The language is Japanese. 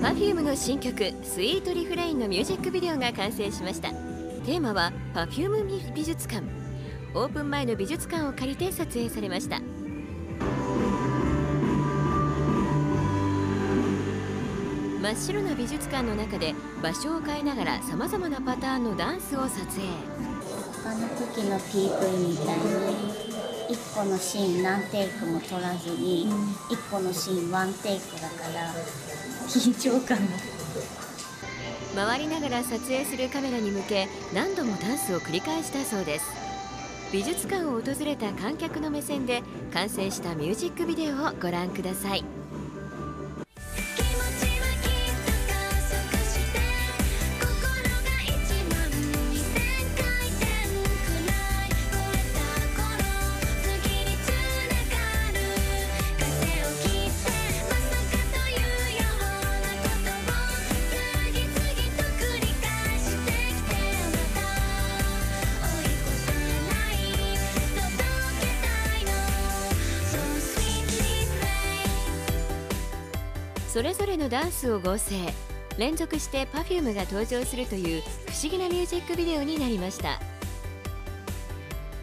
Perfume の新曲「スイートリフレイン」のミュージックビデオが完成しました。テーマは Perfume 美術館。オープン前の美術館を借りて撮影されました。真っ白な美術館の中で場所を変えながらさまざまなパターンのダンスを撮影。他の時の PV みたいに1個のシーン何テイクも撮らずに、1個のシーンワンテイクだから緊張感が回りながら撮影するカメラに向け何度もダンスを繰り返したそうです。美術館を訪れた観客の目線で完成したミュージックビデオをご覧くださいそれぞれのダンスを合成。連続して Perfume が登場するという不思議なミュージックビデオになりました。